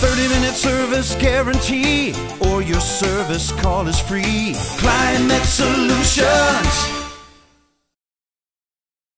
30 minute service guarantee, or your service call is free. Climate Solutions.